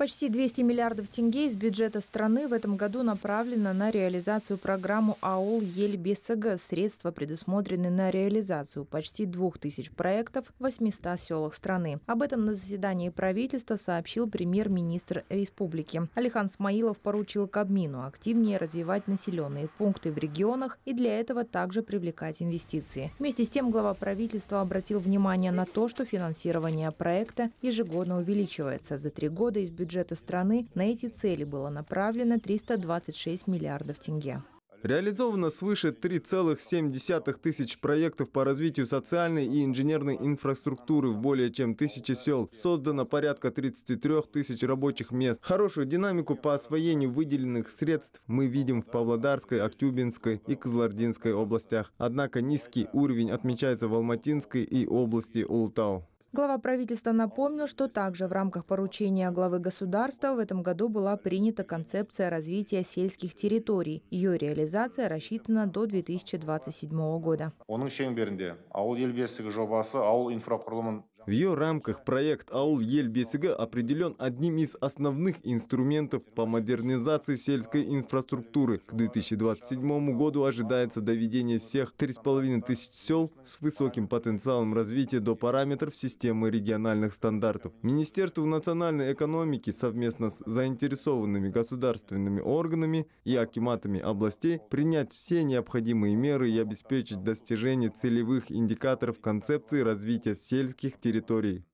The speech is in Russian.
Почти 200 миллиардов тенге из бюджета страны в этом году направлено на реализацию программу АОЛ Ель-БСГ. Средства предусмотрены на реализацию почти 2000 проектов в 800 селах страны. Об этом на заседании правительства сообщил премьер-министр республики. Алихан Смаилов поручил Кабмину активнее развивать населенные пункты в регионах и для этого также привлекать инвестиции. Вместе с тем глава правительства обратил внимание на то, что финансирование проекта ежегодно увеличивается. За три года из бюджета бюджета страны на эти цели было направлено 326 миллиардов тенге. Реализовано свыше 3,7 тысяч проектов по развитию социальной и инженерной инфраструктуры в более чем тысячи сел. Создано порядка 33 тысяч рабочих мест. Хорошую динамику по освоению выделенных средств мы видим в Павлодарской, Актюбинской и Кызлардинской областях. Однако низкий уровень отмечается в Алматинской и области Ултау. Глава правительства напомнил, что также в рамках поручения главы государства в этом году была принята концепция развития сельских территорий. Ее реализация рассчитана до 2027 года. В ее рамках проект АУЛ Ель-Бесига определен одним из основных инструментов по модернизации сельской инфраструктуры. К 2027 году ожидается доведение всех 3,5 тысяч сел с высоким потенциалом развития до параметров системы региональных стандартов. Министерство национальной экономики совместно с заинтересованными государственными органами и акиматами областей принять все необходимые меры и обеспечить достижение целевых индикаторов концепции развития сельских территорий территорий